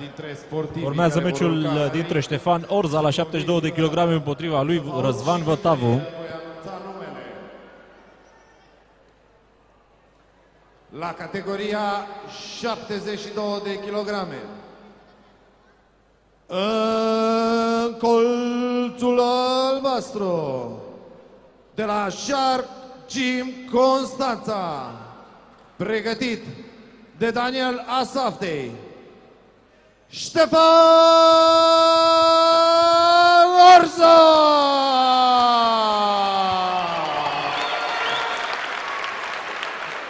dintre sportivi Urmează meciul dintre Ștefan Orza la 72 de kg împotriva lui Răzvan Vătavu. La categoria 72 de kilograme. În colțul albastru de la Shark Gym Constanța, pregătit de Daniel Asaftei, Ștefan Orza!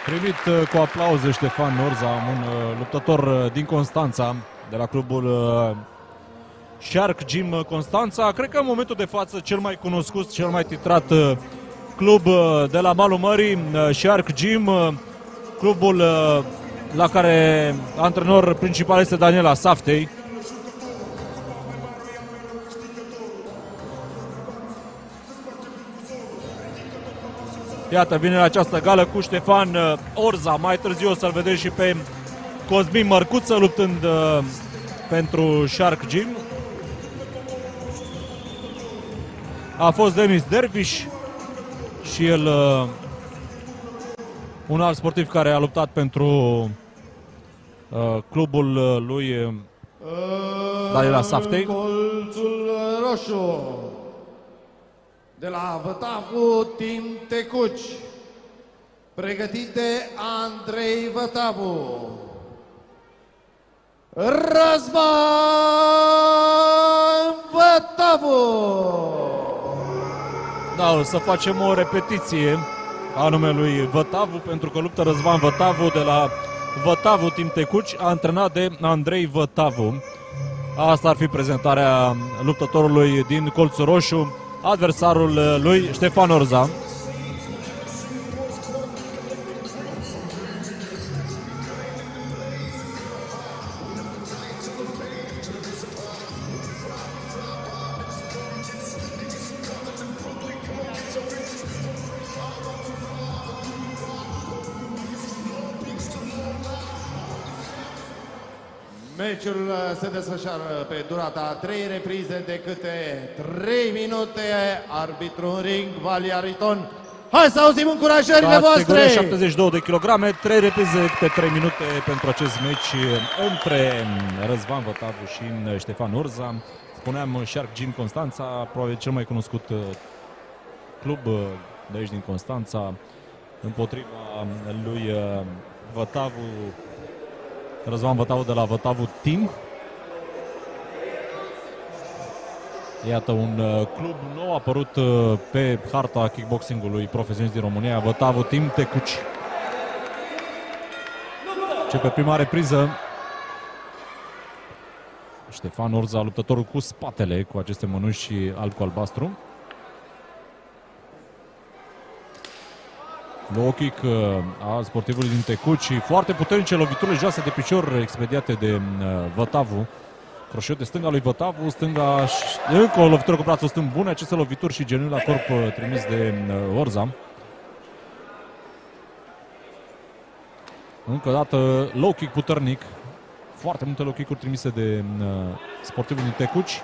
Primit uh, cu aplauze Ștefan Orza, un uh, luptător uh, din Constanța, de la clubul Shark Gym Constanța. Cred că în momentul de față cel mai cunoscut, cel mai titrat club de la malul mării, Shark Gym, clubul la care antrenor principal este Daniela Saftei. Iată, vine la această gală cu Ștefan uh, Orza. Mai târziu o să-l vedem și pe Cosmin Mărcuță luptând uh, pentru Shark Gym. A fost Denis Dervish și el uh, un alt sportiv care a luptat pentru uh, clubul uh, lui uh, Daniela Saftei. Colțul roșu de la Vătavu Tim Tecuci, pregătit de Andrei Vătavu. Răzvan Vătavu! Da, o să facem o repetiție a numelui Vătavu, pentru că luptă Răzvan Vătavu de la Vătavu Tim Tecuci, antrenat de Andrei Vătavu. Asta ar fi prezentarea luptătorului din Colțul Roșu, adversarul lui Ștefan Orza. Meciul uh, se desfășoară pe durata 3 reprize de câte 3 minute. Arbitru în ring, Valiariton. Hai să auzim încurajările voastre! 72 de kilograme, 3 reprize pe 3 minute pentru acest meci între Răzvan Vătavu și Ștefan Urza. Spuneam Shark Gym Constanța, probabil cel mai cunoscut uh, club uh, de aici din Constanța, împotriva lui Vătavu Răzvan Vătavu de la Vătavu Team. Iată un uh, club nou apărut uh, pe harta kickboxingului profesionist din România, Vătavu Team Tecuci. Ce pe prima repriză Ștefan Orza, luptătorul cu spatele, cu aceste mănuși alb cu albastru. Low kick uh, al sportivului din Tecuci. Foarte puternice loviturile joase de picior expediate de uh, Vătavu. Croșet de stânga lui Vătavu, stânga și încă o lovitură cu brațul stâng bune, aceste lovituri și genul la corp uh, trimis de Orza. Încă o dată low kick puternic. Foarte multe low kick-uri trimise de sportivul din Tecuci.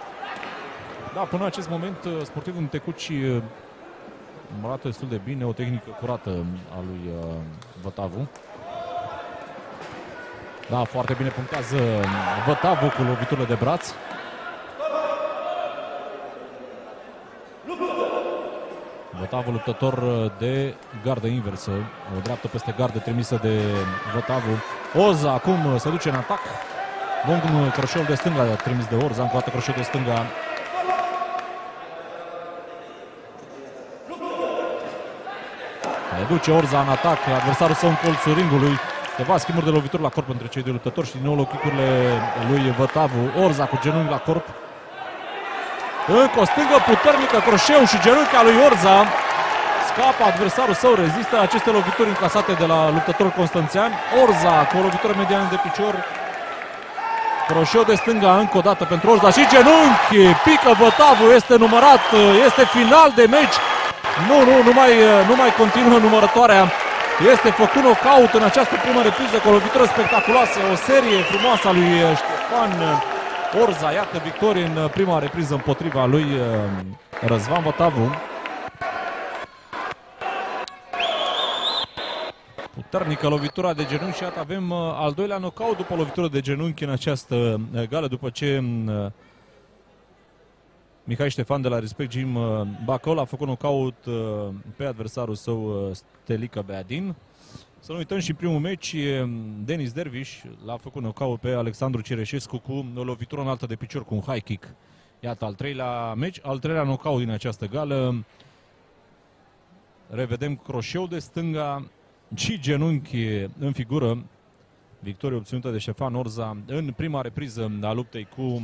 Da, până în acest moment sportivul din Tecuci arată destul de bine, o tehnică curată a lui uh, Vătavu. Da, foarte bine punctează Vătavu cu loviturile de braț. Vătavu luptător de gardă inversă, o dreaptă peste gardă trimisă de Vătavu. Oza acum se duce în atac. Bun croșeul de stânga trimis de Orza, încă o dată croșeul de stânga Le duce Orza în atac, adversarul său în colțul ringului. Câteva schimburi de lovituri la corp între cei doi luptători și din nou lochicurile lui Vătavu. Orza cu genunchi la corp. Încă o stângă puternică, croșeu și genunchi lui Orza. Scapă adversarul său, rezistă aceste lovituri încasate de la luptătorul constanțean. Orza cu o lovitură mediană de picior. Croșeu de stânga încă o dată pentru Orza și genunchi. Pică Vătavu, este numărat, este final de meci. Nu, nu, nu mai, nu mai continuă numărătoarea. Este făcut nocaut în această primă repriză cu o lovitură spectaculoasă, o serie frumoasă a lui Ștefan Orza. Iată victorie în prima repriză împotriva lui uh, Răzvan Vătavu. Puternică lovitura de genunchi și iată avem uh, al doilea nocaut după lovitură de genunchi în această uh, gală, după ce Mihai Ștefan de la Respect Gym Bacăul a făcut nocaut pe adversarul său Stelica Beadin. Să nu uităm și primul meci, Denis Derviș l-a făcut nocaut pe Alexandru Cireșescu cu o lovitură înaltă de picior cu un high kick. Iată al treilea meci, al treilea nocaut din această gală. Revedem croșeu de stânga și genunchi în figură. Victorie obținută de Ștefan Orza în prima repriză a luptei cu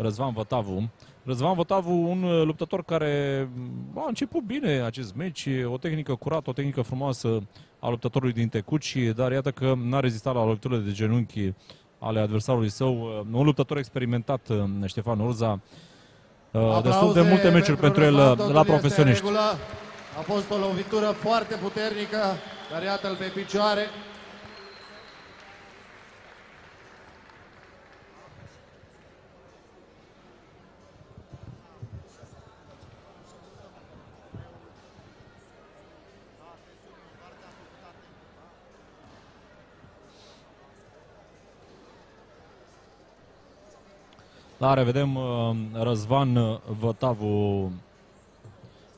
Răzvan Vătavu. Răzvan Vătavu, un uh, luptător care a început bine acest meci, o tehnică curată, o tehnică frumoasă a luptătorului din Tecuci, dar iată că n-a rezistat la loviturile de genunchi ale adversarului său. Uh, un luptător experimentat, uh, Ștefan Urza, Aplauze destul de multe meciuri pentru, el la profesioniști. A fost o lovitură foarte puternică, dar iată-l pe picioare. Da, revedem uh, Răzvan Vătavu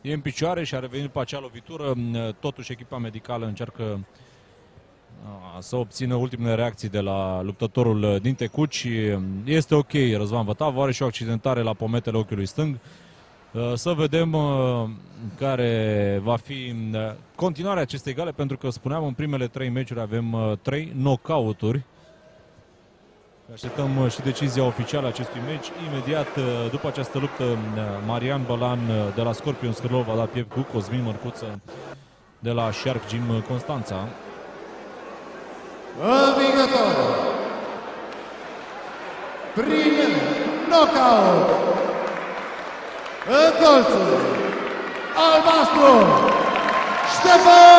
e în picioare și a revenit pe acea lovitură. Uh, totuși echipa medicală încearcă uh, să obțină ultimele reacții de la luptătorul din Tecuci. Este ok Răzvan Vătavu, are și o accidentare la pometele ochiului stâng. Să vedem care va fi continuarea acestei gale, pentru că spuneam în primele trei meciuri avem trei knockout-uri Așteptăm uh, și decizia oficială a acestui meci. Imediat uh, după această luptă, uh, Marian Balan de la Scorpion Scârlov a dat piept cu Cosmin Mărcuță de la Shark Gym Constanța. Învingător prin knockout în colțul albastru Ștefan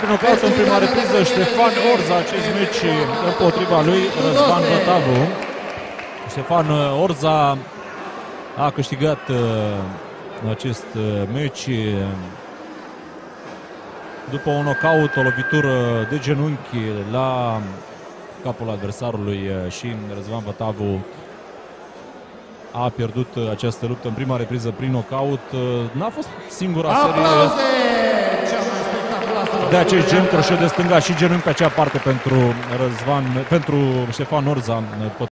prin ocază în prima repriză Ștefan Orza acest meci împotriva lui Răzvan Bătavu. Ștefan Orza a câștigat uh, acest uh, meci după un knockout, o lovitură de genunchi la capul adversarului uh, și Răzvan Bătavu a pierdut această luptă în prima repriză prin knockout. N-a fost singura serie de acest gen, croșeu de stânga și genunchi pe acea parte pentru Răzvan, pentru Ștefan Orza